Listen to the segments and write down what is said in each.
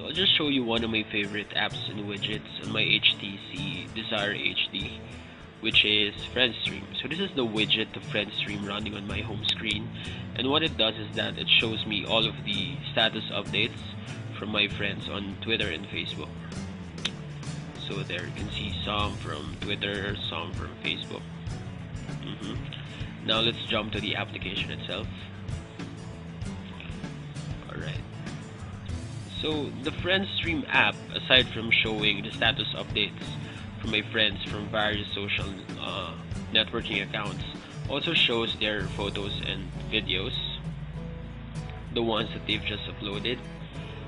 So I'll just show you one of my favorite apps and widgets on my HTC Desire HD which is FriendStream. So this is the widget of FriendStream running on my home screen and what it does is that it shows me all of the status updates from my friends on Twitter and Facebook. So there you can see some from Twitter, some from Facebook. Mm -hmm. Now let's jump to the application itself. So the FriendStream app, aside from showing the status updates from my friends from various social uh, networking accounts, also shows their photos and videos, the ones that they've just uploaded,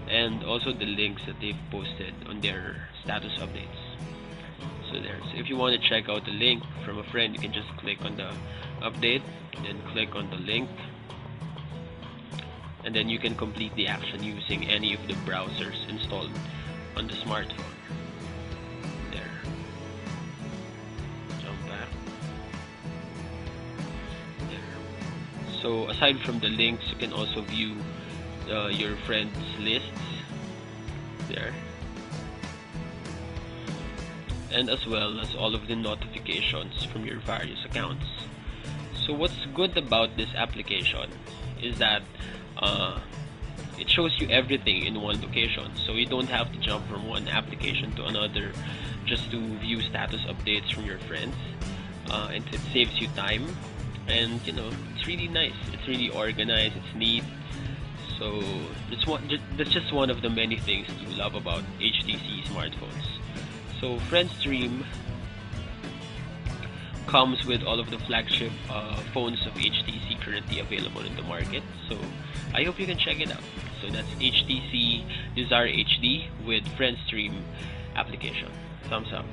and also the links that they've posted on their status updates. So there's, if you want to check out the link from a friend, you can just click on the update, then click on the link, and then you can complete the action using any of the browsers installed on the smartphone. There. Jump back. There. So aside from the links, you can also view uh, your friends lists there and as well as all of the notifications from your various accounts so what's good about this application is that uh, it shows you everything in one location. So you don't have to jump from one application to another just to view status updates from your friends. Uh, and it saves you time. And you know it's really nice. It's really organized. It's neat. So that's one that's just one of the many things we love about HTC smartphones. So FriendStream comes with all of the flagship uh, phones of HTC currently available in the market. So I hope you can check it out. So that's HTC Desire HD with FriendStream application. Thumbs up.